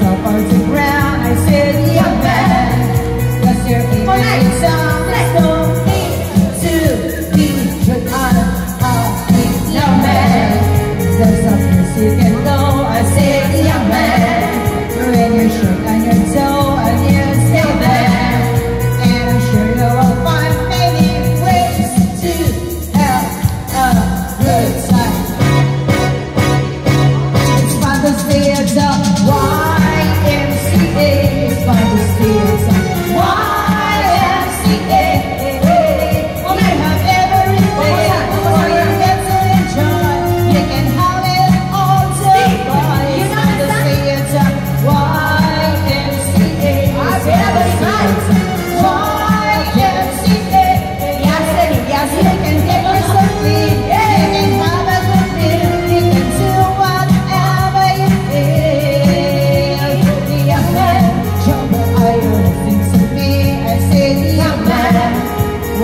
小花儿